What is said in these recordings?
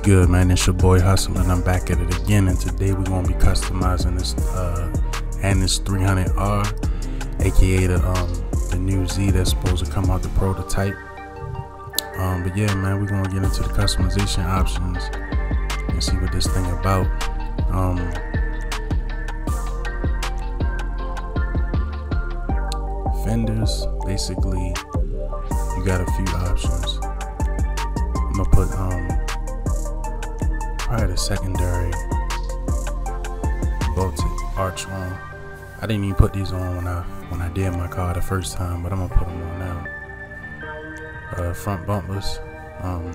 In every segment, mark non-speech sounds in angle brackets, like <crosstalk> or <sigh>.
good, man? It's your boy Hustle, and I'm back at it again. And today we're gonna be customizing this uh, Annis 300R, aka the um, the new Z that's supposed to come out the prototype. Um, but yeah, man, we're gonna get into the customization options and see what this thing about. Um, fenders, basically, you got a few options. I'm gonna put um probably the secondary bolted arch on. I didn't even put these on when I when I did my car the first time, but I'm gonna put them on now. Uh, front bumpers. Um,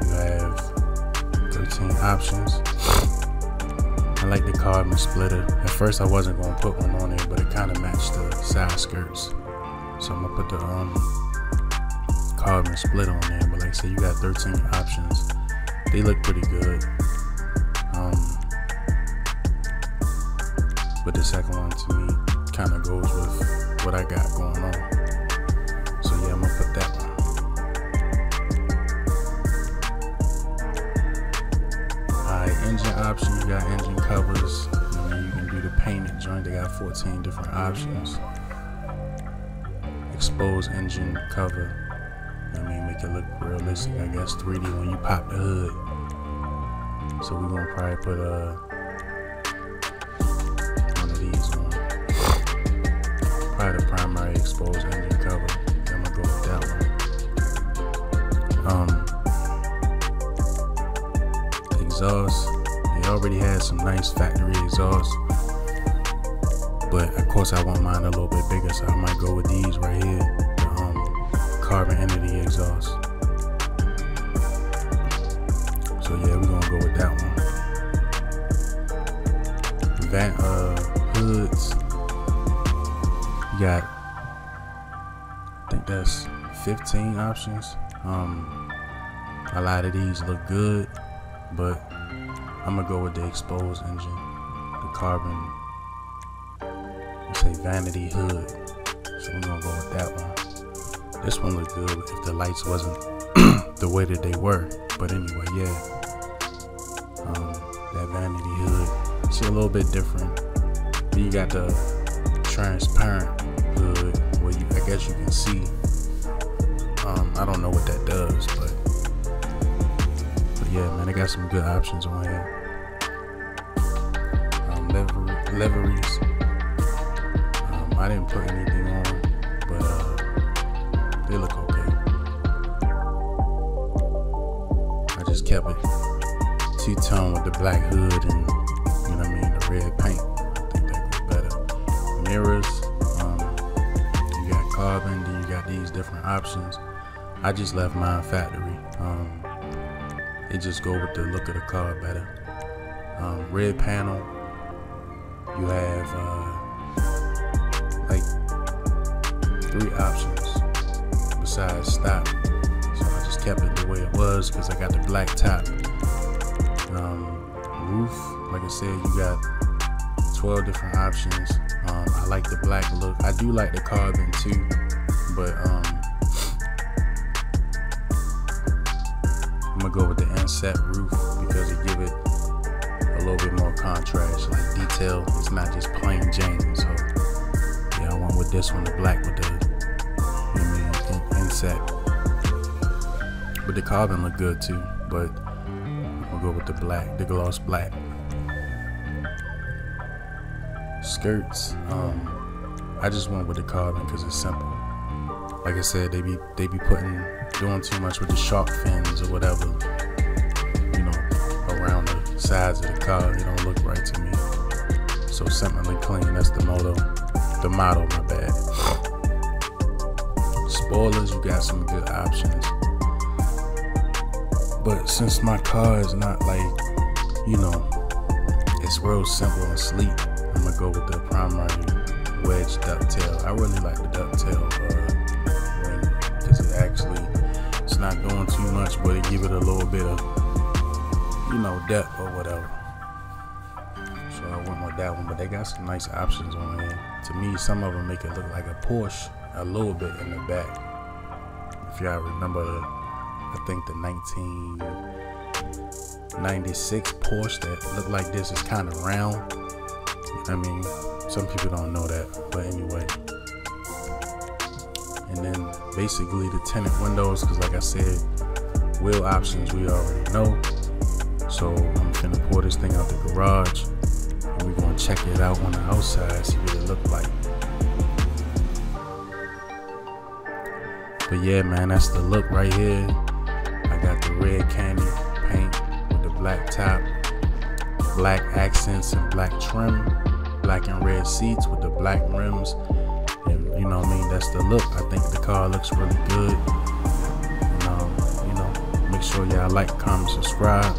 you have 13 options. I like the carbon splitter. At first I wasn't gonna put one on there, but it kind of matched the side skirts. So I'm gonna put the um, carbon split on there. But like I said, you got 13 options. They look pretty good. Um, but the second one to me kind of goes with what I got going on. So yeah, I'm gonna put that one. Alright, engine option, you got engine covers. I mean, you can do the painted joint. They got 14 different options. Exposed engine cover. I mean, make it look realistic. I guess 3D when you pop the hood. So we're gonna probably put uh one of these. Probably the primary exposed engine cover. I'm gonna go with that one. Um, exhaust. They already had some nice factory exhaust, but of course I want mine a little bit bigger, so I might go with these right here. Carbon entity exhaust. So yeah, we're gonna go with that one. Van uh hoods. You got I think that's 15 options. Um a lot of these look good, but I'm gonna go with the exposed engine. The carbon say vanity hood. So we're gonna go with that one. This one looked good if the lights wasn't <clears throat> the way that they were. But anyway, yeah. Um, that vanity hood. It's a little bit different. Then you got the transparent hood where you I guess you can see. Um, I don't know what that does, but but yeah, man, they got some good options on here. Um, liver, liveries. Um, I didn't put anything on, I just kept it two tone with the black hood and you know what I mean, the red paint. I think that better. Mirrors, um, you got carbon, then you got these different options. I just left mine factory. Um, it just go with the look of the car better. Um, red panel, you have uh, like three options besides stop. So I just kept it the way it was because I got the black top. Um, roof, like I said, you got 12 different options. Um, I like the black look. I do like the carbon too, but um, I'm gonna go with the inset roof because it give it a little bit more contrast, like detail. It's not just plain Jane. So yeah, I went with this one, the black with the Inset. But the carbon look good too. But I'll go with the black, the gloss black. Skirts, um, I just went with the carbon because it's simple. Like I said, they be they be putting doing too much with the shark fins or whatever, you know, around the sides of the car. It don't look right to me. So simply clean. That's the motto. The motto. My bad. Spoilers, you got some good options. But since my car is not like, you know, it's real simple and sleek, I'm gonna go with the primary wedge ducktail. I really like the ducktail uh, because it actually it's not doing too much, but it give it a little bit of, you know, depth or whatever. So I went with that one, but they got some nice options on here. To me, some of them make it look like a Porsche a little bit in the back. if y'all remember, I think the 1996 Porsche that looked like this is kind of round. I mean, some people don't know that, but anyway. And then basically the tenant windows, because like I said, wheel options we already know. So I'm gonna pour this thing out the garage and we're gonna check it out on the outside, see what it looked like. But yeah, man, that's the look right here. I got the red candy paint with the black top, black accents and black trim, black and red seats with the black rims. And you know what I mean? That's the look. I think the car looks really good. And, um, you know, make sure y'all like, comment, subscribe.